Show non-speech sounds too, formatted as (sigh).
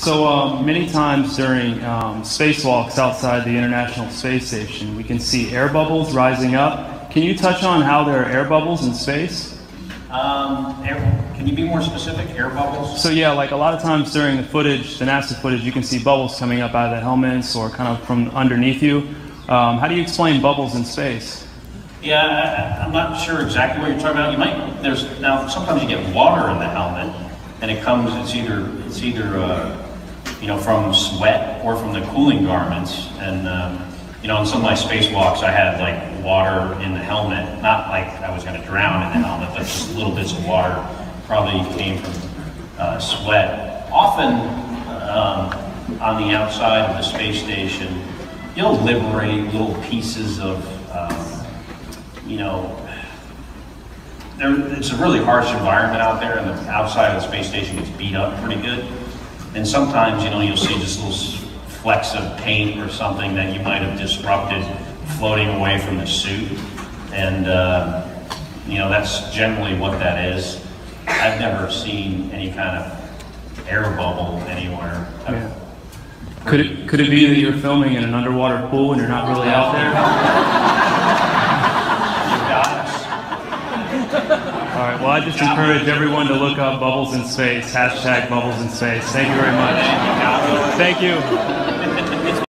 So um, many times during um, spacewalks outside the International Space Station, we can see air bubbles rising up. Can you touch on how there are air bubbles in space? Um, air, can you be more specific? Air bubbles? So yeah, like a lot of times during the footage, the NASA footage, you can see bubbles coming up out of the helmets or kind of from underneath you. Um, how do you explain bubbles in space? Yeah, I, I'm not sure exactly what you're talking about. You might there's now sometimes you get water in the helmet, and it comes. It's either it's either uh, you know from sweat or from the cooling garments. And um, you know, on some of my spacewalks, I had like water in the helmet. Not like I was going to drown in the helmet, but just little bits of water probably came from uh, sweat. Often um, on the outside of the space station, you'll liberate little pieces of. Um, you know, there, it's a really harsh environment out there, and the outside of the space station gets beat up pretty good. And sometimes, you know, you'll see just little flecks of paint or something that you might have disrupted floating away from the suit. And, uh, you know, that's generally what that is. I've never seen any kind of air bubble anywhere. Yeah. Could it, could it be that you're filming in an underwater pool and you're not really out there? (laughs) All right, well, I just encourage everyone to look up Bubbles in Space, hashtag Bubbles in Space. Thank you very much. Thank you.